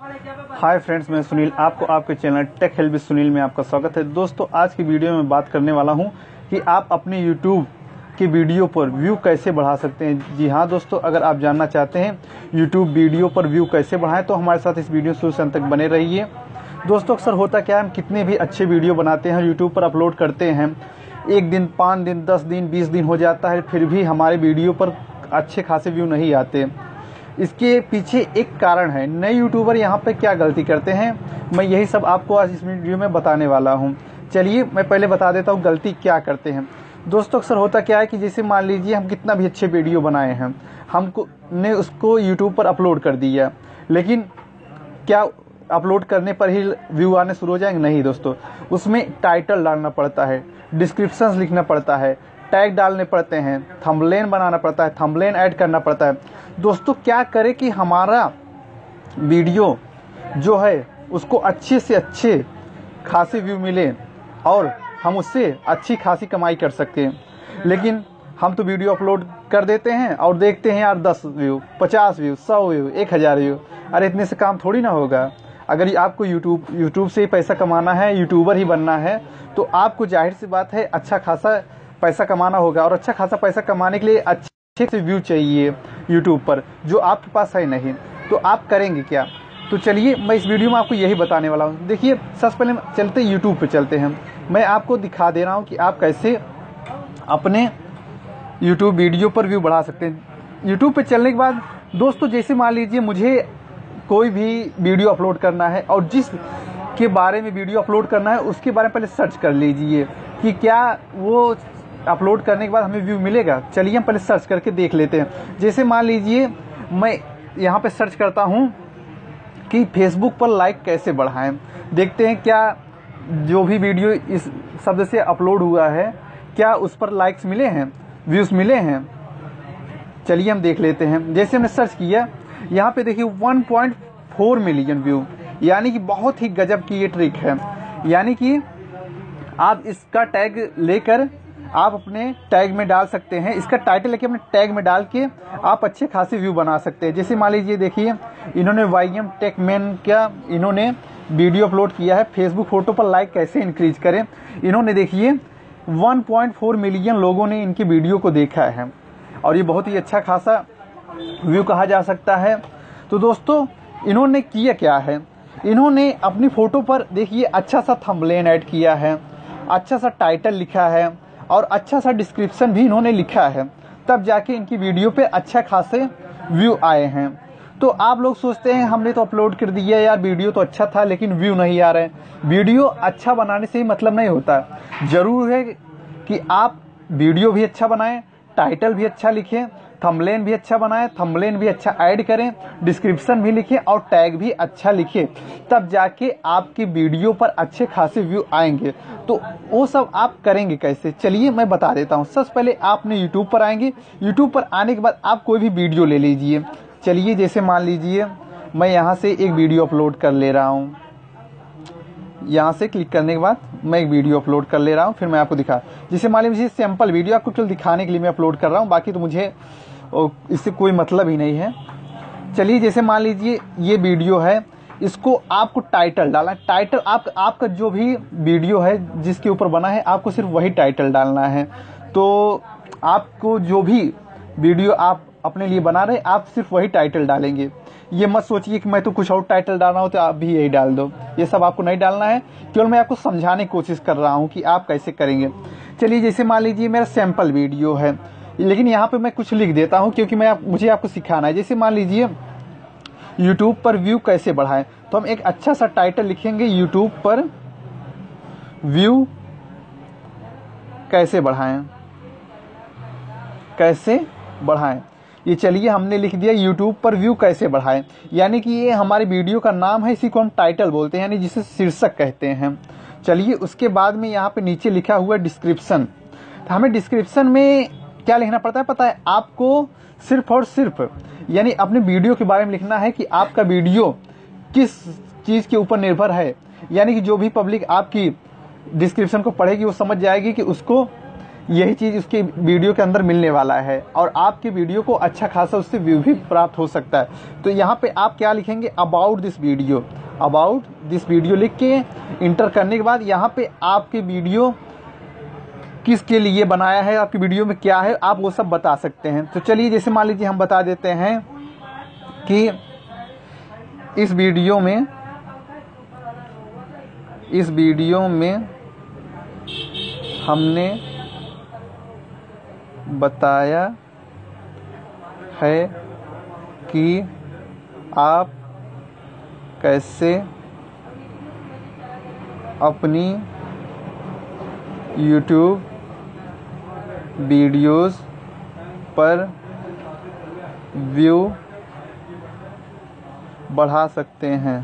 Hi friends मैं सुनील, आपको आपके चैनल टेक हेल्प सुनील में आपका स्वागत है। दोस्तों, आज की वीडियो में बात करने वाला हूँ कि आप अपने यूट्यूब की वीडियो पर व्यू कैसे बढ़ा सकते हैं। जी हाँ दोस्तों, अगर आप जानना चाहते हैं यूट्यूब वीडियो पर व्यू कैसे बढ़ाएँ तो हमारे साथ इस वीडियो शुरू से अंत तक बने रहिए। दोस्तों, अक्सर होता क्या है, हम कितने भी अच्छे वीडियो बनाते हैं यूट्यूब पर अपलोड करते हैं, एक दिन, पाँच दिन, दस दिन, बीस दिन हो जाता है, फिर भी हमारे वीडियो पर अच्छे खासे व्यू नहीं आते। इसके पीछे एक कारण है। नए यूट्यूबर यहाँ पे क्या गलती करते हैं? मैं यही सब आपको आज इस वीडियो में बताने वाला हूँ। चलिए, मैं पहले बता देता हूँ गलती क्या करते हैं। दोस्तों, अक्सर होता क्या है कि जैसे मान लीजिए हम कितना भी अच्छे वीडियो बनाए हैं, हमको ने उसको यूट्यूब पर अपलोड कर दिया। लेकिन क्या अपलोड करने पर ही व्यू आने शुरू हो जाएँगे? नहीं, दोस्तों। उसमें टाइटल डालना पड़ता है डिस्क्रिप्शन लिखना पड़ता है टैग डालने पड़ते हैं थंबलेन बनाना पड़ता है थंबलेन ऐड करना पड़ता है। दोस्तों, क्या करें कि हमारा वीडियो जो है, उसको अच्छे से अच्छे खासे व्यू मिले और हम उससे अच्छी खासी कमाई कर सकते हैं। लेकिन हम तो वीडियो अपलोड कर देते हैं और देखते हैं यार, दस व्यू, पचास व्यू, सौ व्यू, एक हज़ार व्यू। अरे, इतने से काम थोड़ी ना होगा। अगर आपको यूट्यूब यूट्यूब से ही पैसा कमाना है यूट्यूबर ही बनना है तो आपको ज़ाहिर सी बात है अच्छा खासा पैसा कमाना होगा और अच्छा खासा पैसा कमाने के लिए अच्छे से व्यू चाहिए यूट्यूब पर, जो आपके पास है नहीं। तो आप करेंगे क्या? तो चलिए, मैं इस वीडियो में आपको यही बताने वाला हूँ। देखिए, सबसे पहले चलते यूट्यूब पर चलते हैं। मैं आपको दिखा दे रहा हूँ कि आप कैसे अपने यूट्यूब वीडियो पर व्यू बढ़ा सकते हैं। यूट्यूब पर चलने के बाद, दोस्तों, जैसे मान लीजिए, मुझे कोई भी वीडियो अपलोड करना है और जिस के बारे में वीडियो अपलोड करना है, उसके बारे में पहले सर्च कर लीजिए कि क्या वो अपलोड करने के बाद हमें व्यू मिलेगा। चलिए हम पहले सर्च करके देख लेते हैं। जैसे मान लीजिए, मैं यहाँ पे सर्च करता हूँ कि फेसबुक पर लाइक कैसे बढ़ाएँ। देखते हैं क्या जो भी वीडियो इस शब्द से अपलोड हुआ है, क्या उस पर लाइक्स मिले हैं व्यूज़ मिले हैं? चलिए हम देख लेते हैं। जैसे हमने सर्च किया, यहाँ पे देखिए 1.4 मिलियन व्यू यानी कि बहुत ही गजब की ये ट्रिक है। यानी कि आप इसका टैग लेकर आप अपने टैग में डाल सकते हैं। इसका टाइटल लेके अपने टैग में डाल के आप अच्छे खासे व्यू बना सकते हैं। जैसे मान लीजिए, देखिए, इन्होंने वाई एम टेकमैन का इन्होंने वीडियो अपलोड किया है। फेसबुक फ़ोटो पर लाइक कैसे इंक्रीज करें? इन्होंने, देखिए 1.4 मिलियन लोगों ने इनकी वीडियो को देखा है। और ये बहुत ही अच्छा खासा व्यू कहा जा सकता है। तो दोस्तों, इन्होंने किया क्या है? इन्होंने अपनी फ़ोटो पर, देखिए अच्छा सा थंबलेन ऐड किया है। अच्छा सा टाइटल लिखा है। और अच्छा सा डिस्क्रिप्शन भी इन्होंने लिखा है। तब जाके इनकी वीडियो पे अच्छे खासे व्यू आए हैं। तो आप लोग सोचते हैं, हमने तो अपलोड कर दिया यार वीडियो तो अच्छा था, लेकिन व्यू नहीं आ रहे। वीडियो अच्छा बनाने से ही मतलब नहीं होता। ज़रूर है कि आप वीडियो भी अच्छा बनाएँ टाइटल भी अच्छा लिखें थंबलेन भी अच्छा बनाएँ थंबलेन भी अच्छा ऐड करें, डिस्क्रिप्शन भी लिखें और टैग भी अच्छा लिखें, तब जाके आपकी वीडियो पर अच्छे खासे व्यू आएँगे। तो वो सब आप करेंगे कैसे? चलिए मैं बता देता हूँ। सबसे पहले आपने यूट्यूब पर आएँगे। यूट्यूब पर आने के बाद आप कोई भी वीडियो ले लीजिए। चलिए जैसे मान लीजिए, मैं यहाँ से एक वीडियो अपलोड कर ले रहा हूँ। यहाँ से क्लिक करने के बाद मैं एक वीडियो अपलोड कर ले रहा हूँ, फिर मैं आपको दिखा जैसे मान लीजिए सैंपल वीडियो आपको केवल दिखाने के लिए मैं अपलोड कर रहा हूँ, बाकी तो मुझे इससे कोई मतलब ही नहीं है। चलिए, जैसे मान लीजिए ये वीडियो है, इसको आपको टाइटल डालना है। टाइटल आप, आपका जो भी वीडियो है, जिसके ऊपर बना है, आपको सिर्फ़ वही टाइटल डालना है। तो आपको जो भी वीडियो आप अपने लिए बना रहे आप सिर्फ़ वही टाइटल डालेंगे। ये मत सोचिए कि मैं तो कुछ और टाइटल डालना हो तो आप भी यही डाल दो। ये सब आपको नहीं डालना है। केवल मैं आपको समझाने की कोशिश कर रहा हूँ कि आप कैसे करेंगे। चलिए जैसे मान लीजिए मेरा सैंपल वीडियो है। लेकिन यहाँ पे मैं कुछ लिख देता हूँ क्योंकि मैं आप, मुझे आपको सिखाना है। जैसे मान लीजिए यूट्यूब पर व्यू कैसे बढ़ाएँ? तो हम एक अच्छा सा टाइटल लिखेंगे यूट्यूब पर व्यू कैसे बढ़ाएँ? कैसे बढ़ाएँ? ये चलिए हमने लिख दिया यूट्यूब पर व्यू कैसे बढ़ाएँ। यानी कि ये हमारे वीडियो का नाम है, इसी को हम टाइटल बोलते हैं, यानी जिसे शीर्षक कहते हैं। चलिए उसके बाद में यहाँ पे नीचे लिखा हुआ डिस्क्रिप्शन तो हमें डिस्क्रिप्शन में क्या लिखना पड़ता है? पता है, आपको सिर्फ़ और सिर्फ़, यानी अपने वीडियो के बारे में लिखना है कि आपका वीडियो किस चीज़ के ऊपर निर्भर है। यानी कि जो भी पब्लिक आपकी डिस्क्रिप्शन को पढ़ेगी, वो समझ जाएगी कि उसको यही चीज़ उसके वीडियो के अंदर मिलने वाला है और आपके वीडियो को अच्छा खासा उससे व्यू भी प्राप्त हो सकता है। तो यहाँ पे आप क्या लिखेंगे? About this video about this video लिख के इंटर करने के बाद यहाँ पे आपके वीडियो किसके लिए बनाया है? आपकी वीडियो में क्या है? आप वो सब बता सकते हैं। तो चलिए, जैसे मान लीजिए हम बता देते हैं कि इस वीडियो में, इस वीडियो में हमने बताया है कि आप कैसे अपनी YouTube वीडियोस पर व्यू बढ़ा सकते हैं।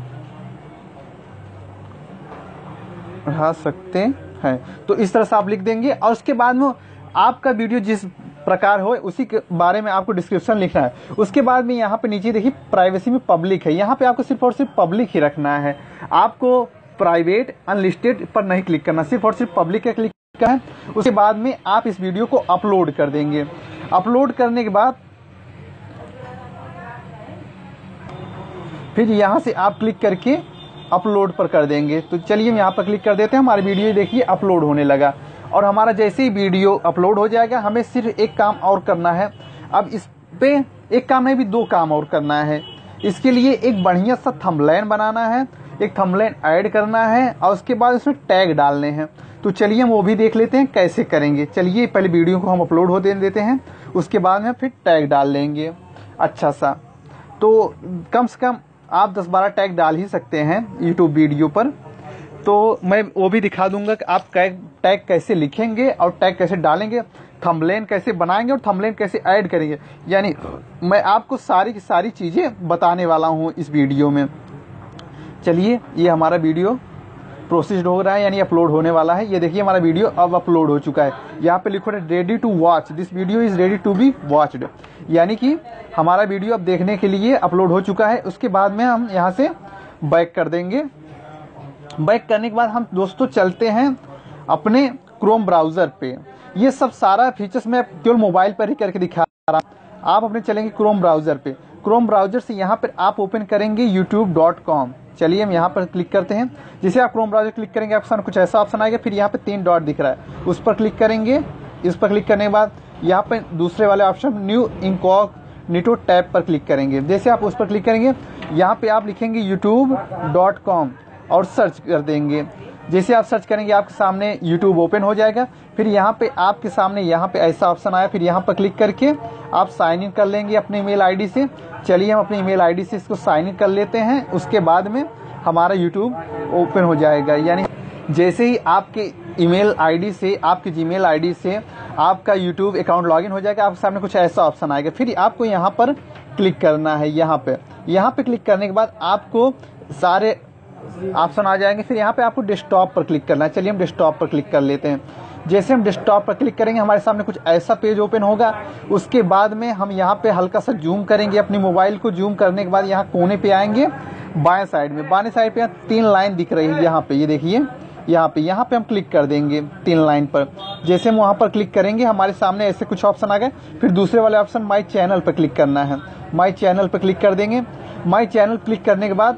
बढ़ा सकते हैं। तो इस तरह से आप लिख देंगे और उसके बाद में आपका वीडियो जिस प्रकार हो, उसी के बारे में आपको डिस्क्रिप्शन लिखना है। उसके बाद में यहाँ पे नीचे देखिए प्राइवेसी में पब्लिक है। यहाँ पे आपको सिर्फ़ और सिर्फ़ पब्लिक ही रखना है। आपको प्राइवेट अनलिस्टेड पर नहीं क्लिक करना। सिर्फ़ और सिर्फ़ पब्लिक का क्लिक का है। उसके बाद में आप इस वीडियो को अपलोड कर देंगे। अपलोड करने के बाद फिर यहाँ से आप क्लिक करके अपलोड पर कर देंगे। तो चलिए हम यहाँ पर क्लिक कर देते हैं। हमारी वीडियो देखिए अपलोड होने लगा। और हमारा जैसे ही वीडियो अपलोड हो जाएगा, हमें सिर्फ़ एक काम और करना है। अब इस पे एक काम नहीं, भी दो काम और करना है। इसके लिए एक बढ़िया सा थंबलैन बनाना है, एक थंबलैन ऐड करना है, और उसके बाद उसमें टैग डालने हैं। तो चलिए हम वो भी देख लेते हैं कैसे करेंगे। चलिए पहले वीडियो को हम अपलोड हो, देते हैं, उसके बाद में फिर टैग डाल लेंगे। अच्छा सा। तो कम से कम आप 10-12 टैग डाल ही सकते हैं यूट्यूब वीडियो पर। तो मैं वो भी दिखा दूँगा कि आप टैग कैसे लिखेंगे और टैग कैसे डालेंगे थंबलेन कैसे बनाएँगे और थंबलेन कैसे ऐड करेंगे। यानी मैं आपको सारी की सारी चीज़ें बताने वाला हूँ इस वीडियो में। चलिए, ये हमारा वीडियो प्रोसेस्ड हो रहा है, यानी अपलोड होने वाला है। ये देखिए, हमारा वीडियो अब अपलोड हो चुका है। यहाँ पे लिखो ready to watch this video is ready to be watched यानी कि हमारा वीडियो अब देखने के लिए अपलोड हो चुका है। उसके बाद में हम यहाँ से बैक कर देंगे। बैक करने के बाद हम दोस्तों चलते हैं अपने क्रोम ब्राउज़र पे। ये सब सारा फीचर्स मैं केवल मोबाइल पर ही करके दिखा रहा हूँ। आप अपने चलेंगे क्रोम ब्राउज़र पे। क्रोम ब्राउज़र से यहाँ पर आप ओपन करेंगे यूट्यूब चलिए हम यहाँ पर क्लिक करते हैं। जैसे आप क्रोम ब्राउज़र क्लिक करेंगे सामने कुछ ऐसा ऑप्शन आएगा, फिर यहाँ पे तीन डॉट दिख रहा है। उस पर क्लिक करेंगे। इस पर क्लिक करने के बाद यहाँ पे दूसरे वाले option new incognito tab पर क्लिक करेंगे। जैसे आप उस पर क्लिक करेंगे, यहाँ पे आप लिखेंगे यूट्यूब डॉट कॉम और सर्च कर देंगे। जैसे आप सर्च करेंगे, आपके सामने यूट्यूब ओपन हो जाएगा। फिर यहाँ पे आपके सामने यहाँ पे ऐसा ऑप्शन आया। फिर यहाँ पर क्लिक करके आप साइन इन कर लेंगे अपने ईमेल आईडी से। चलिए, हम अपनी ईमेल आईडी से इसको साइन इन कर लेते हैं। उसके बाद में हमारा यूट्यूब ओपन हो जाएगा। यानी जैसे ही आपके ईमेल आईडी से, आपके जीमेल आईडी से आपका यूट्यूब अकाउंट लॉगिन हो जाएगा, आपके सामने कुछ ऐसा ऑप्शन आएगा। फिर आपको यहाँ पर क्लिक करना है, यहाँ पे। यहाँ पे क्लिक करने के बाद आपको सारे ऑप्शन आ जाएँगे। फिर यहाँ पे आपको डेस्कटॉप पर क्लिक करना है। चलिए हम डेस्कटॉप पर क्लिक कर लेते हैं। जैसे हम डेस्कटॉप पर क्लिक करेंगे, हमारे सामने कुछ ऐसा पेज ओपन होगा। उसके बाद में हम यहाँ पे हल्का सा जूम करेंगे। अपनी मोबाइल को जूम करने के बाद यहाँ कोने पे आएँगे, बाएँ साइड में। बाएँ साइड पे तीन लाइन दिख रही है यहाँ पे। ये देखिए, यहाँ पे। यहाँ पे हम क्लिक कर देंगे तीन लाइन पर। जैसे हम वहाँ पर क्लिक करेंगे, हमारे सामने ऐसे कुछ ऑप्शन आ गए। फिर दूसरे वाले ऑप्शन माई चैनल पर क्लिक करना है। माई चैनल पर क्लिक कर देंगे। माई चैनल क्लिक करने के बाद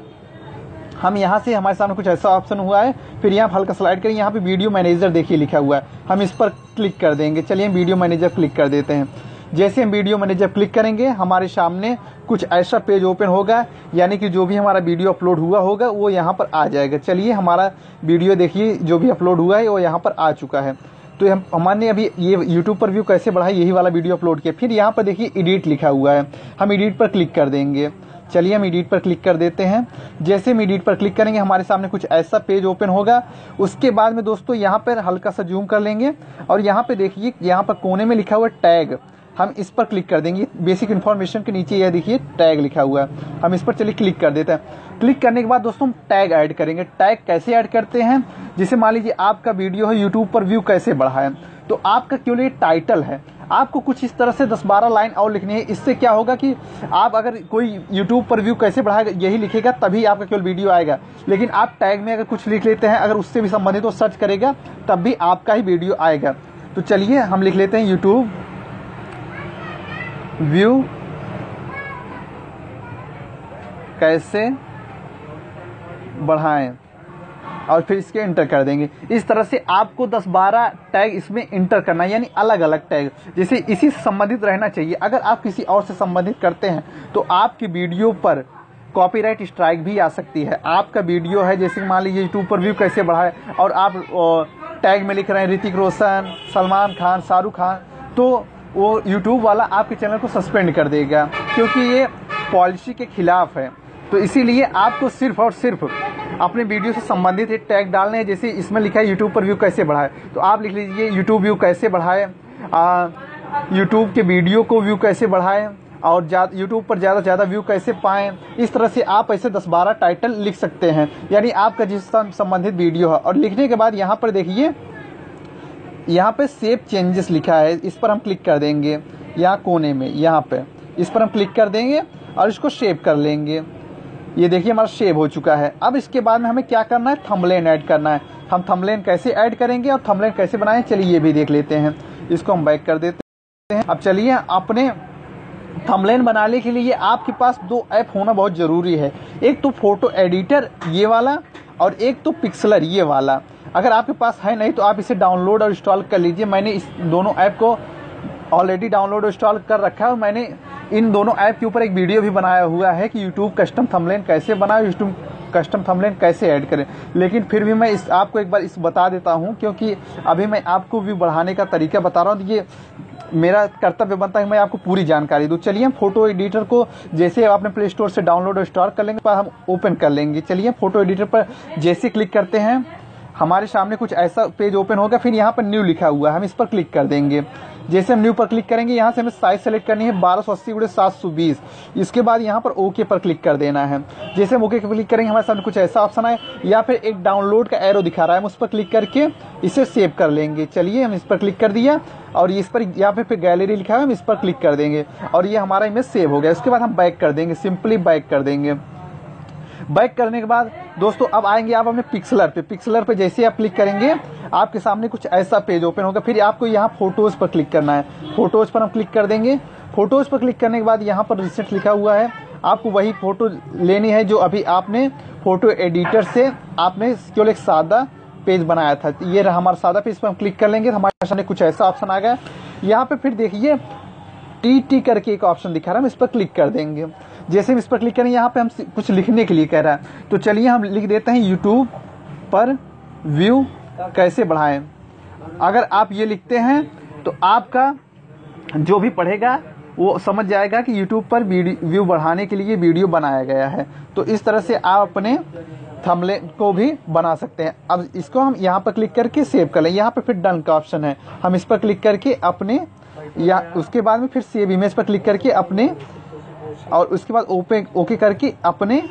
हम यहाँ से, हमारे सामने कुछ ऐसा ऑप्शन हुआ है। फिर यहाँ हल्का स्लाइड करें। यहाँ पे वीडियो मैनेजर देखिए लिखा हुआ है। हम इस पर क्लिक कर देंगे। चलिए हम वीडियो मैनेजर क्लिक कर देते हैं। जैसे हम वीडियो मैनेजर क्लिक करेंगे, हमारे सामने कुछ ऐसा पेज ओपन होगा। यानी कि जो भी हमारा वीडियो अपलोड हुआ होगा, वो यहाँ पर आ जाएगा। चलिए हमारा वीडियो देखिए, जो भी अपलोड हुआ है, वो यहाँ पर आ चुका है। तो हम हमने अभी ये यूट्यूब पर व्यू कैसे बढ़ाई यही वाला वीडियो अपलोड किया। फिर यहाँ पर देखिए एडिट लिखा हुआ है। हम एडिट पर क्लिक कर देंगे। चलिए हम एडिट पर क्लिक कर देते हैं। जैसे हम एडिट पर क्लिक करेंगे, हमारे सामने कुछ ऐसा पेज ओपन होगा। उसके बाद में दोस्तों, यहाँ पर हल्का सा जूम कर लेंगे। और यहाँ पे देखिए, यहाँ पर कोने में लिखा हुआ टैग हम इस पर क्लिक कर देंगे। बेसिक इन्फॉर्मेशन के नीचे यह देखिए टैग लिखा हुआ है। हम इस पर चलिए क्लिक कर देते हैं। क्लिक करने के बाद दोस्तों, हम टैग ऐड करेंगे। टैग कैसे ऐड करते हैं? जैसे मान लीजिए, आपका वीडियो है यूट्यूब पर व्यू कैसे बढ़ाए तो आपका क्यों ये टाइटल है। आपको कुछ इस तरह से 10-12 लाइन और लिखनी है। इससे क्या होगा कि आप अगर कोई यूट्यूब पर व्यू कैसे बढ़ाएगा, यही लिखेगा, तभी आपका केवल वीडियो आएगा। लेकिन आप टैग में अगर कुछ लिख लेते हैं, अगर उससे भी संबंधित वो सर्च करेगा, तब भी आपका ही वीडियो आएगा। तो चलिए, हम लिख लेते हैं यूट्यूब व्यू कैसे बढ़ाएँ। और फिर इसके इंटर कर देंगे। इस तरह से आपको 10-12 टैग इसमें इंटर करना है यानी अलग अलग टैग। जैसे इसी से संबंधित रहना चाहिए। अगर आप किसी और से संबंधित करते हैं तो आपकी वीडियो पर कॉपीराइट स्ट्राइक भी आ सकती है। आपका वीडियो है, जैसे मान लीजिए यूट्यूब पर व्यू कैसे बढ़ाए और आप टैग में लिख रहे हैं ऋतिक रोशन, सलमान खान, शाहरुख खान तो वो यूट्यूब वाला आपके चैनल को सस्पेंड कर देगा, क्योंकि ये पॉलिसी के खिलाफ है। तो इसीलिए आपको सिर्फ़ और सिर्फ़ अपने वीडियो से संबंधित एक टैग डालने हैं, जैसे इसमें लिखा है यूट्यूब पर व्यू कैसे बढ़ाए? तो आप लिख लीजिए यूट्यूब व्यू कैसे बढ़ाए? यूट्यूब के वीडियो को व्यू कैसे बढ़ाए? और यूट्यूब पर ज़्यादा से ज़्यादा व्यू कैसे पाएँ? इस तरह से आप ऐसे 10-12 टाइटल लिख सकते हैं, यानी आपका जिस संबंधित वीडियो है। और लिखने के बाद यहाँ पर देखिए, यहाँ पे सेव चेंजेस लिखा है, इस पर हम क्लिक कर देंगे, यहाँ कोने में, यहाँ पे। इस पर हम क्लिक कर देंगे और इसको सेव कर लेंगे। ये देखिए, हमारा सेव हो चुका है। अब इसके बाद में हमें क्या करना है? थंबलेन ऐड करना है। हम थंबलेन कैसे ऐड करेंगे और थंबलेन कैसे बनाएँ? चलिए, ये भी देख लेते हैं। इसको हम बैक कर देते हैं। अब चलिए, अपने थंबलेन बनाने के लिए आपके पास दो ऐप होना बहुत ज़रूरी है। एक तो फ़ोटो एडिटर ये वाला, और एक तो पिक्सलर ये वाला। अगर आपके पास है नहीं तो आप इसे डाउनलोड और इंस्टॉल कर लीजिए। मैंने इस दोनों ऐप को ऑलरेडी डाउनलोड और इंस्टॉल कर रखा है और मैंने इन दोनों ऐप के ऊपर एक वीडियो भी बनाया हुआ है कि यूट्यूब कस्टम थंबलेन कैसे बनाए यूट्यूब कस्टम थंबलेन कैसे ऐड करें। लेकिन फिर भी मैं इस, आपको एक बार इस बता देता हूँ, क्योंकि अभी मैं आपको व्यू बढ़ाने का तरीका बता रहा हूँ। ये मेरा कर्तव्य बनता है मैं आपको पूरी जानकारी दूँ। चलिए हम फ़ोटो एडिटर को जैसे आपने प्ले स्टोर से डाउनलोड और इंस्टॉल कर लेंगे, पर हम ओपन कर लेंगे। चलिए फ़ोटो एडिटर पर जैसे क्लिक करते हैं हमारे सामने कुछ ऐसा पेज ओपन होगा, फिर यहाँ पर न्यू लिखा हुआ है। हम इस पर क्लिक कर देंगे। जैसे हम न्यू पर क्लिक करेंगे, यहाँ से हमें साइज़ सेलेक्ट करनी है, बारह सौ अस्सी गुड़े सात सौ बीस। इसके बाद यहाँ पर ओके पर क्लिक कर देना है। जैसे हम ओके पर क्लिक करेंगे, हमारे सामने कुछ ऐसा ऑप्शन आए या फिर एक डाउनलोड का एरो दिखा रहा है। हम उस पर क्लिक करके इसे सेव कर लेंगे। चलिए हम इस पर क्लिक कर दिया, और इस पर यहाँ पे गैलरी लिखा है, हम इस पर क्लिक कर देंगे, और ये हमारा इमेज सेव हो गया। उसके बाद हम बैक कर देंगे सिंपली बैक कर देंगे। बैक करने के बाद दोस्तों, अब आएँगे आप अपने पिक्सलर पे। पिक्सलर पे जैसे आप क्लिक करेंगे, आपके सामने कुछ ऐसा पेज ओपन होगा। फिर आपको यहाँ फ़ोटोज़ पर क्लिक करना है। फ़ोटोज़ पर हम क्लिक कर देंगे। फ़ोटोज़ पर क्लिक करने के बाद यहाँ पर रिसेंट लिखा हुआ है। आपको वही फ़ोटो लेनी है जो अभी आपने फ़ोटो एडिटर से आपने केवल एक सादा पेज बनाया था। ये रहा हमारा सादा पेज पर हम क्लिक कर लेंगे। हमारे सामने कुछ ऐसा ऑप्शन आ गया। यहाँ पे फिर देखिए टी टी करके एक ऑप्शन दिखा रहा है। हम इस पर क्लिक कर देंगे। जैसे हम इस पर क्लिक करेंगे यहाँ पे हम कुछ लिखने के लिए कह रहा है। तो चलिए हम लिख देते हैं यूट्यूब पर व्यू कैसे बढ़ाएँ। अगर आप ये लिखते हैं तो आपका जो भी पढ़ेगा, वो समझ जाएगा कि यूट्यूब पर व्यू बढ़ाने के लिए वीडियो बनाया गया है। तो इस तरह से आप अपने थमले को भी बना सकते हैं। अब इसको हम यहाँ पर क्लिक करके सेव कर लें। यहाँ पर फिर डन का ऑप्शन है। हम इस पर क्लिक करके अपने, या उसके बाद में फिर सेव इमेज पर क्लिक करके अपने और उसके बाद ओपे, ओके करके अपने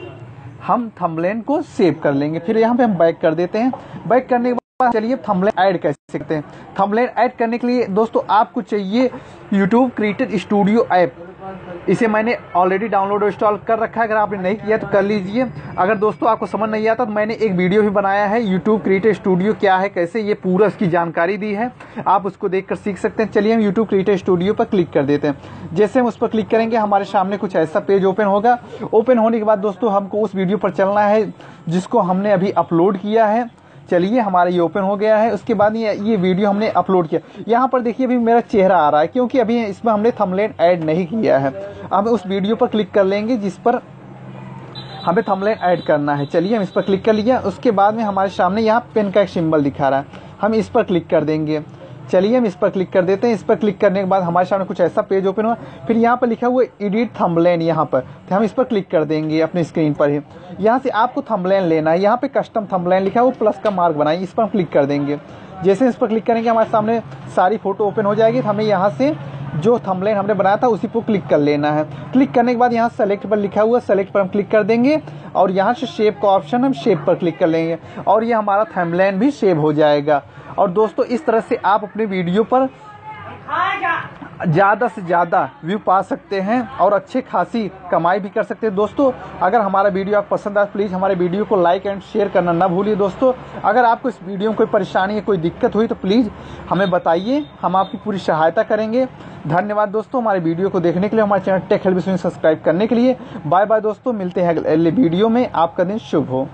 हम थमलेन को सेव कर लेंगे। फिर यहाँ पे हम बैक कर देते हैं। बैक करने के बाद चलिए थंबलेन ऐड कैसे सकते हैं। थंबलेन ऐड करने के लिए दोस्तों आपको चाहिए यूट्यूब क्रिएटर स्टूडियो ऐप इसे मैंने ऑलरेडी डाउनलोड और इंस्टॉल कर रखा है। अगर आपने नहीं किया तो कर लीजिए। अगर दोस्तों आपको समझ नहीं आता तो मैंने एक वीडियो भी बनाया है। यूट्यूब क्रिएटर स्टूडियो क्या है, कैसे ये पूरा उसकी जानकारी दी है, आप उसको देखकर सीख सकते हैं। चलिए हम यूट्यूब क्रिएटर स्टूडियो पर क्लिक कर देते हैं। जैसे हम उस पर क्लिक करेंगे, हमारे सामने कुछ ऐसा पेज ओपन होगा। ओपन होने के बाद दोस्तों हमको उस वीडियो पर चलना है, जिसको हमने अभी अपलोड किया है। चलिए हमारा ये ओपन हो गया है। उसके बाद ये ये वीडियो हमने अपलोड किया। यहाँ पर देखिए, अभी मेरा चेहरा आ रहा है, क्योंकि अभी इसमें हमने थंबनेल ऐड नहीं किया है। अब उस वीडियो पर क्लिक कर लेंगे, जिस पर हमें थंबनेल ऐड करना है। चलिए, हम इस पर क्लिक कर लिया। उसके बाद में हमारे सामने यहाँ पेन का एक सिंबल दिखा रहा है। हम इस पर क्लिक कर देंगे। चलिए हम इस पर क्लिक कर देते हैं। इस पर क्लिक करने के बाद हमारे सामने कुछ ऐसा पेज ओपन हुआ। फिर यहाँ पर लिखा हुआ एडिट थंबलेन यहाँ पर। तो हम इस पर क्लिक कर देंगे अपनी स्क्रीन पर ही। यहाँ से आपको थंबलेन लेना है। यहाँ पे कस्टम थंबलेन लिखा है, वो प्लस का मार्क बनाए। इस पर हम क्लिक कर देंगे। जैसे इस पर क्लिक करेंगे, हमारे सामने सारी फ़ोटो ओपन हो जाएगी। तो हमें यहाँ से जो थंबलेन हमने बनाया था, उसी पर क्लिक कर लेना है। क्लिक करने के बाद यहाँ सेलेक्ट पर लिखा हुआ सेलेक्ट पर हम क्लिक कर देंगे। और यहाँ से शेप का ऑप्शन हम शेप पर क्लिक कर लेंगे। और ये हमारा थंबलेन भी सेव हो जाएगा। और दोस्तों, इस तरह से आप अपने वीडियो पर ज़्यादा से ज़्यादा व्यू पा सकते हैं और अच्छे खासी कमाई भी कर सकते हैं। दोस्तों, अगर हमारा वीडियो आप पसंद आए प्लीज़ हमारे वीडियो को लाइक एंड शेयर करना ना भूलिए। दोस्तों, अगर आपको इस वीडियो में कोई परेशानी या कोई दिक्कत हुई तो प्लीज़ हमें बताइए, हम आपकी पूरी सहायता करेंगे। धन्यवाद दोस्तों, हमारे वीडियो को देखने के लिए, हमारे चैनल टेक हेल्प सब्सक्राइब करने के लिए। बाय बाय दोस्तों, मिलते हैं अगले वीडियो में। आपका दिन शुभ हो।